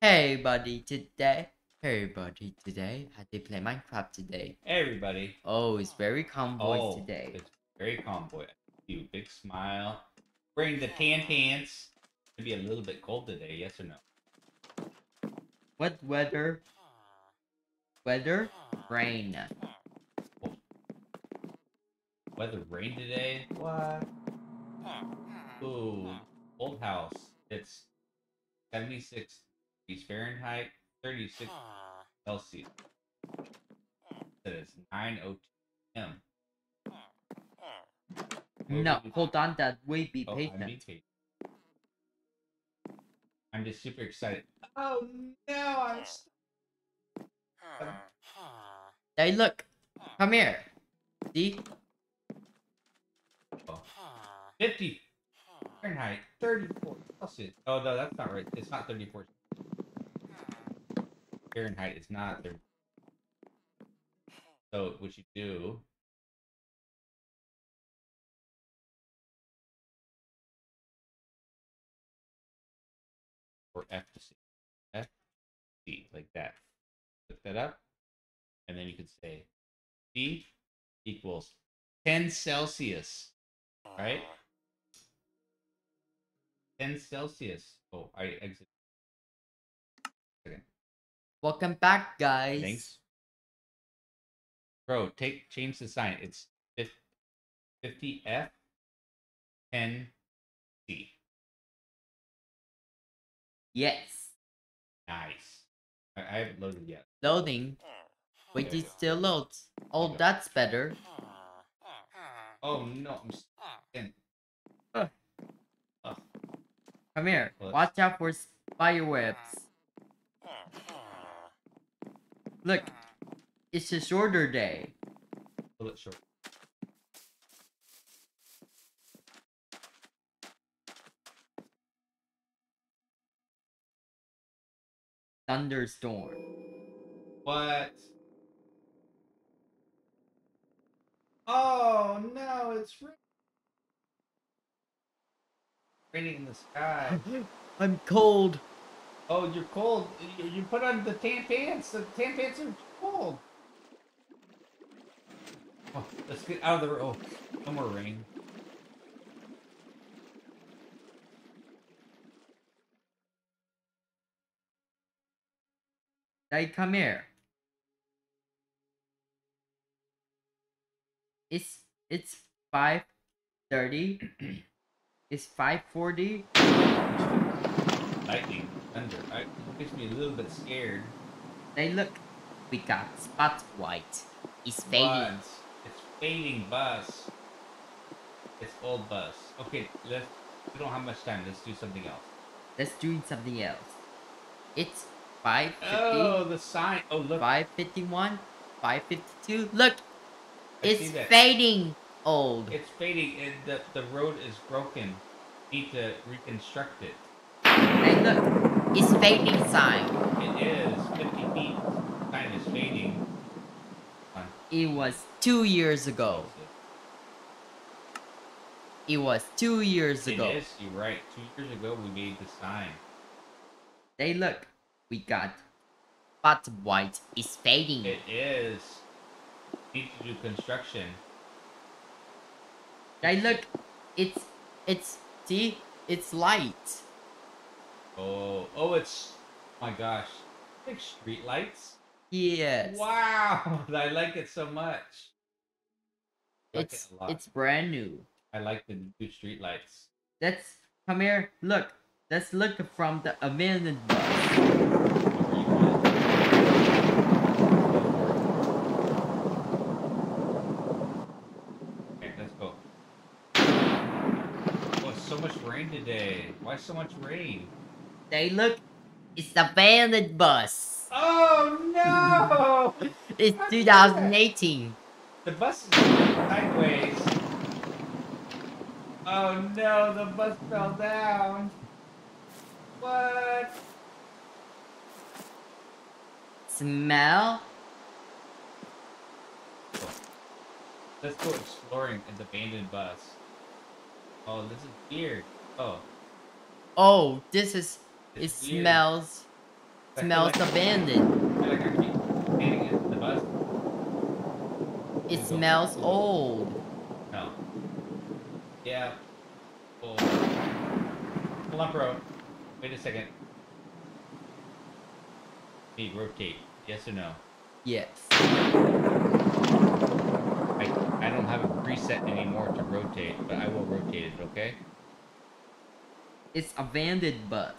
Hey buddy, today, hey buddy, today, how they play Minecraft today? Hey everybody. Oh, it's very calm voice Oh, today. it's very calm boy. You big smile. Wearing the tan pants. It'd be a little bit cold today, yes or no? What weather? Weather? Rain. Weather rain today? What? Ooh, old house. It's 76 degrees Fahrenheit, 36 Celsius. That is 9:02 p.m. No, hold on, that way be Oh, I'm patient. I'm just super excited. Oh no! I'm Hey, look, come here. See? Oh. 50 Fahrenheit, 34 Celsius. Oh, no, that's not right. It's not 34 Fahrenheit. It's not 30. So, what you do. Or F to C. F C, like that. Look that up. And then you could say C equals 10 Celsius. Right? Ah. 10 Celsius. Oh, I exit. Welcome back, guys. Thanks. Bro, take change the sign. It's 50 F 10 C. Yes. Nice. I, I haven't loaded yet. Loading. Wait, it still loads. Oh, that's better. Oh no, I'm in. Come here. Watch out for spider webs. Look, it's a shorter day. Pull it short. Thunderstorm. What? Oh no, it's ra- raining in the sky. I'm cold. Oh, you're cold. You, put on the tan pants. The tan pants are cold. Oh, let's get out of the. Oh, no more rain. Hey, come here. It's it's five thirty. it's five forty. Lightning, thunder. I, it makes me a little bit scared. Hey, look, we got spot white. It's fading. But It's fading bus. It's old bus. Okay, let's. We don't have much time. Let's do something else. Let's do something else. It's oh, five Oh, fifty. the sign. Oh, look. Five fifty one. Five fifty two. Look, I it's fading. Old. It's fading, and the the road is broken. Need to reconstruct it. Hey, look, it's fading sign. It is 50 feet. Sign is fading. It was two years ago. It was two years ago. It is. You're right. Two years ago, we made the sign. Hey, look, we got spot white. is fading. It is. Need to do construction. Hey, look, it's it's see, it's light. Oh, oh, it's. Oh my gosh. Like street lights. Yes. Wow, I like it so much. Like It's it it's brand new. I like the new street lights. Let's come here. Look, let's look from the abandoned bus. Okay, let's go. Oh, so much rain today. Why so much rain? Hey, look, it's the abandoned bus. Oh no! It's How'd that? 2018. the bus is sideways. Oh no, the bus fell down. What? Smell? Let's go exploring in the abandoned bus. Oh, this is weird. Oh, Oh, this is. It it's smells. Smells like- abandoned. Like I keep standing in the bus. It smells old. No. Yeah. Hold on, bro. Wait a second. Need rotate. Yes or no? Yes. I, I don't have a preset anymore to rotate, but I will rotate it, okay? It's a abandoned bus.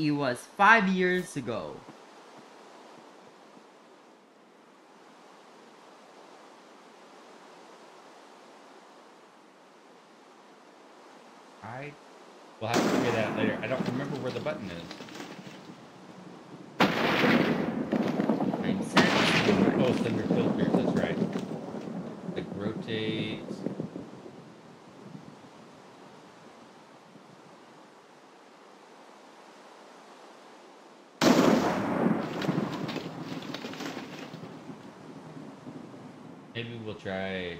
It was five years ago. I will have to figure that out later. I don't remember where the button is. I'm set. Oh, it's under filters, that's right. Like rotate. Maybe we'll try.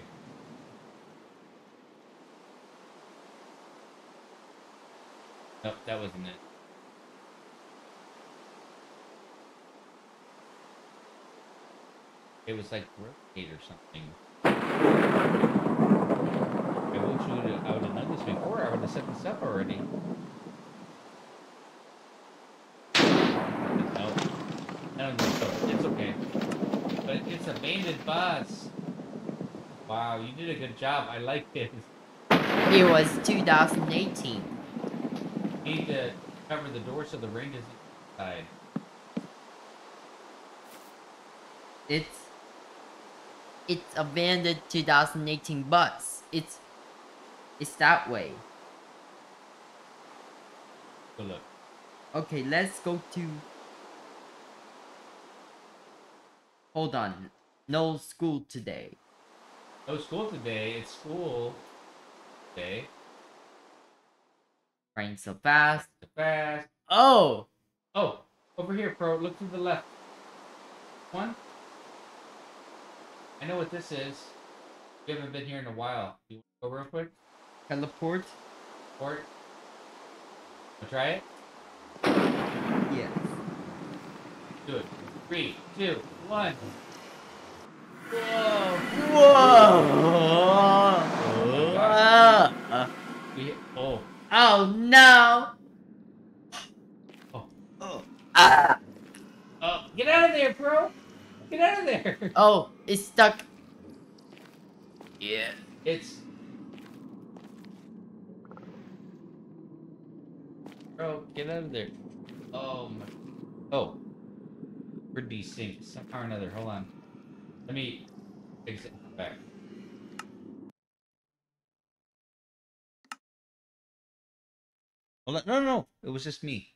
Nope, that wasn't it. It was like rotate or something. I wish I would have done this before. I would have set this up already. No. I don't. It's okay. But it's a abandoned bus. Wow, you did a good job. I like it. It was 2018. Need to cover the door so the ring isn't inside. It's it's abandoned 2018 bus. It's it's that way. Look. Okay, let's go to. Hold on. No school today. No school today. It's school day. Rain so fast. So Fast. Oh! Oh, over here, pro. Look to the left. One. I know what this is. We haven't been here in a while. You go real quick? Teleport? Port. Wanna try it? Yes. Do it. Three, two, one. Whoa! Oh Whoa! We, oh, Oh no! Oh. Oh. Ah! oh, get out of there, bro! Get out of there! Oh, it's stuck. Yeah. It's. Bro, get out of there. Oh my. Oh. We're desynced somehow or another. Hold on. Let me fix it. Back. On. No, no, no. It was just me.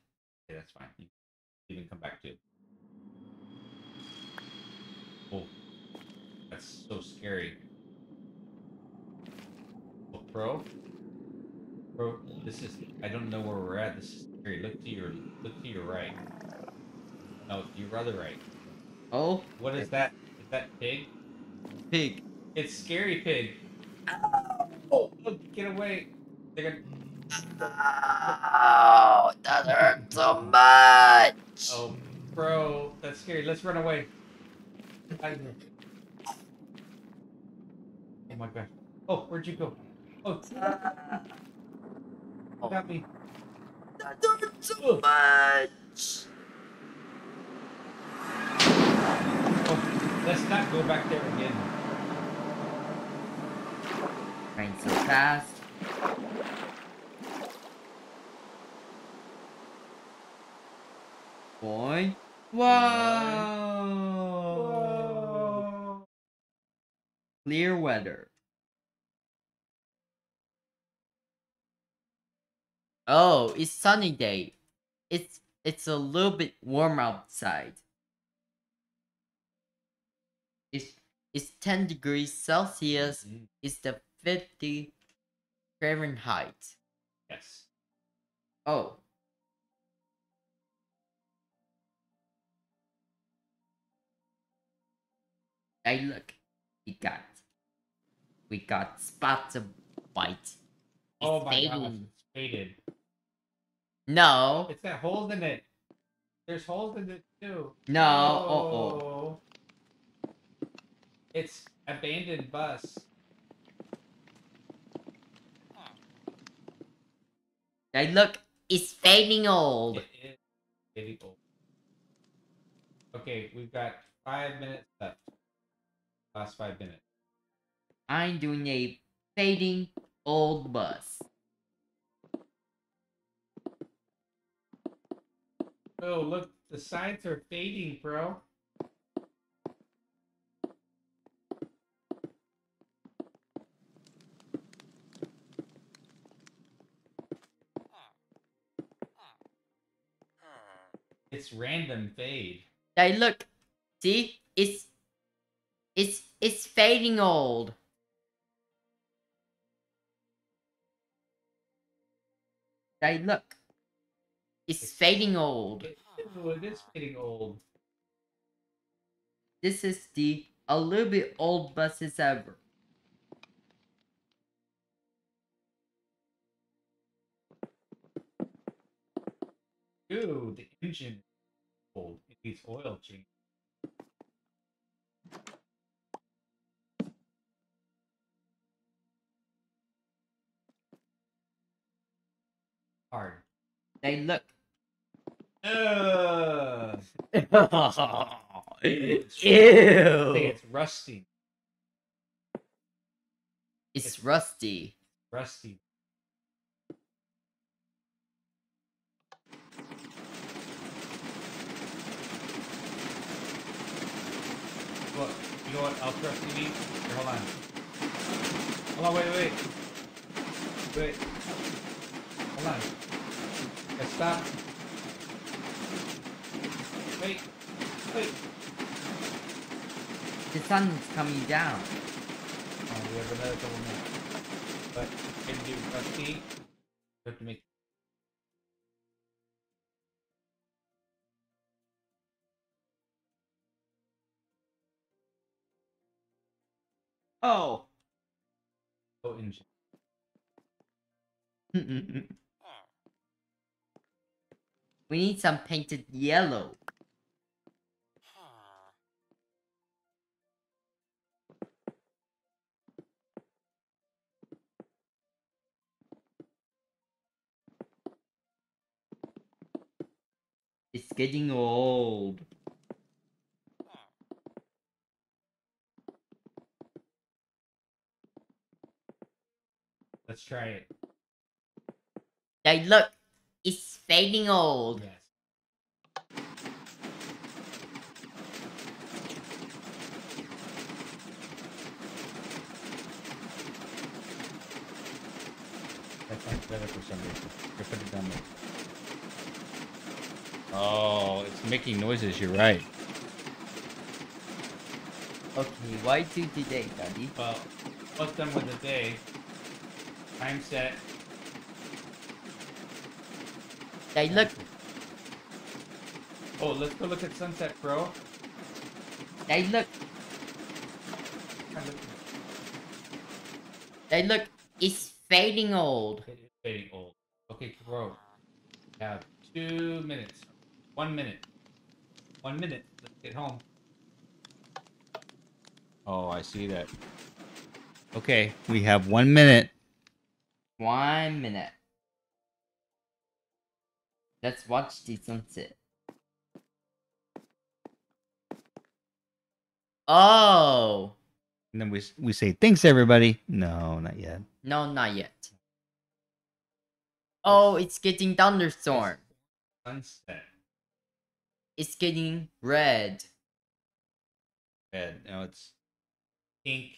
Okay, that's fine. You can come back too. Oh. That's so scary. Oh, pro? Bro, this is I don't know where we're at. This is scary. Look to your look to your right. No, your other right. Oh, What is that? Is that pig? pig. It's scary pig. Oh look, get away. They're gonna Oh, that hurt so much. Oh bro, that's scary. Let's run away. I- Oh my god. Oh, where'd you go? Oh, Oh. got me. That hurt so Ugh. much. Let's not go back there again. Rain so fast. Boy. Whoa. Clear weather. Oh, it's sunny day. It's it's a little bit warm outside. It's it's 10 degrees Celsius. Mhm. It's the 50 Fahrenheit. Yes. Oh. Hey, look. We got. We got spots of white. Oh my gosh, it's faded. No. It's got holes in it. There's holes in it too. No. Oh, Oh. It's abandoned bus. Hey, look. It's fading old. It is getting old. Okay, we've got five minutes left. Last five minutes. I'm doing a fading old bus. Oh, look, the sides are fading, bro. It's random fade. Hey, look. See? It's it's it's fading old. Hey, look. It's It's- fading old. It, is fading old. This is the a little bit old buses ever. Ooh, the engine is old. It needs oil change. Hard. They look. Ew. Say it's rusty. It's rusty. Rusty. Know what else rusty? Here, hold on. Hold on, wait, wait. Wait. Hold on. Okay, stop. Wait. Wait. The sun is coming down. Oh, we have another couple minutes. But can do rusty. We have to make Oh. oh engine. we need some painted yellow. It's getting old. Let's try it. Hey, look. It's fading old. Yes. Better for some reason. Put it down there. Oh, it's making noises. You're right. Okay, why do today, Daddy? Well, what's done with the day? Time set. Hey, look. Oh, let's go look at Sunset Pro. Hey, look. Hey, look. It's fading old. It is fading old. Okay, bro. We have two minutes. One minute. One minute. Let's get home. Oh, I see that. Okay, we have one minute. One minute. Let's watch the sunset. Oh! And then we we say thanks everybody. No, not yet. No, not yet. Oh, it's getting thunderstorm. Sunset. It's getting red. Red. Now it's pink.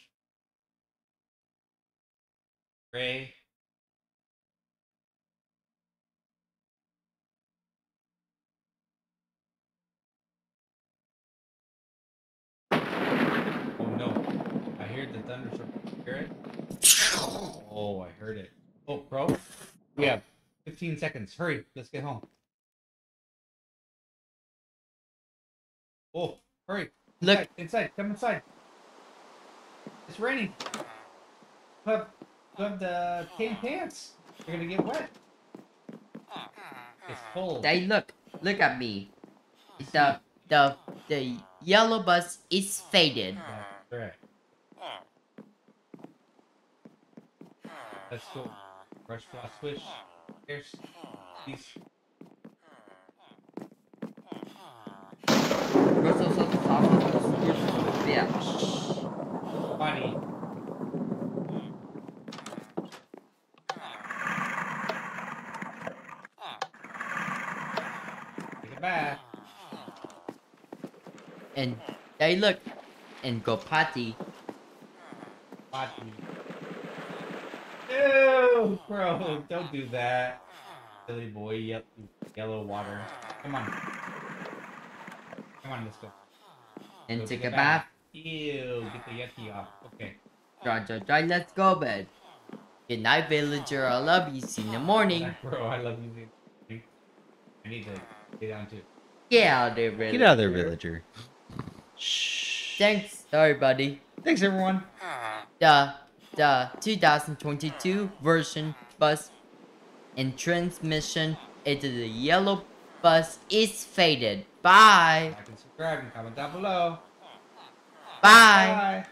Gray. No. I heard the thunderstorm. Hear it? Oh, I heard it. Oh, bro. We have 15 seconds. Hurry. Let's get home. Oh, hurry. Look. Inside, inside. Come inside. It's raining. Put, put the cane pants. You're gonna get wet. It's cold. They look, look at me. The the the yellow bus is faded. That's right. Let's go. Brush, floss, swish. Here's these. Russell saw the top of the Yeah. Funny. Take it back. And they look and go potty. Potty. Ew, bro, don't do that. Silly boy, ye- yellow water. Come on. Come on, let's go. And Go take take a a bath. Ew, get the yucky off. Okay. Dry, dry, dry, let's go bed. Good night, villager. I love you. See you in the morning. Bro, I love you. I need to get down to Get out of there, villager. Get out of there, villager. Shh. Thanks. Sorry, buddy. Thanks, everyone. The the 2022 version bus and transmission into the yellow bus is faded. Bye. Like and subscribe and comment down below. Bye. Bye.